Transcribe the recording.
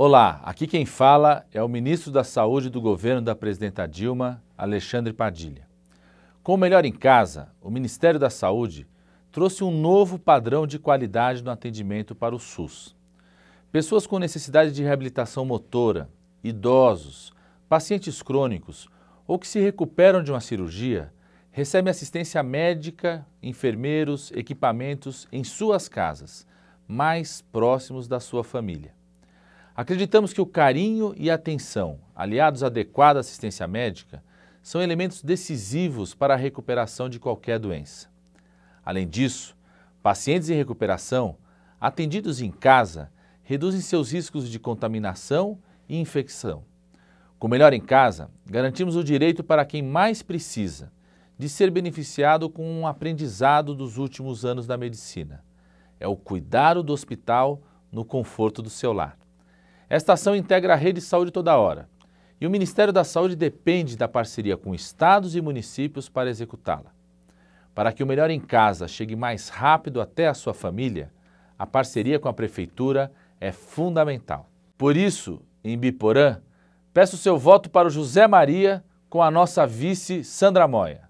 Olá, aqui quem fala é o ministro da Saúde do governo da presidenta Dilma, Alexandre Padilha. Com o Melhor em Casa, o Ministério da Saúde trouxe um novo padrão de qualidade no atendimento para o SUS. Pessoas com necessidade de reabilitação motora, idosos, pacientes crônicos ou que se recuperam de uma cirurgia recebem assistência médica, enfermeiros, equipamentos em suas casas, mais próximos da sua família. Acreditamos que o carinho e atenção, aliados à adequada assistência médica, são elementos decisivos para a recuperação de qualquer doença. Além disso, pacientes em recuperação, atendidos em casa, reduzem seus riscos de contaminação e infecção. Com Melhor em Casa, garantimos o direito para quem mais precisa de ser beneficiado com um aprendizado dos últimos anos da medicina. É o cuidado do hospital no conforto do seu lar. Esta ação integra a rede de saúde toda hora e o Ministério da Saúde depende da parceria com estados e municípios para executá-la. Para que o Melhor em Casa chegue mais rápido até a sua família, a parceria com a Prefeitura é fundamental. Por isso, em Biporã, peço seu voto para o José Maria com a nossa vice Sandra Moia.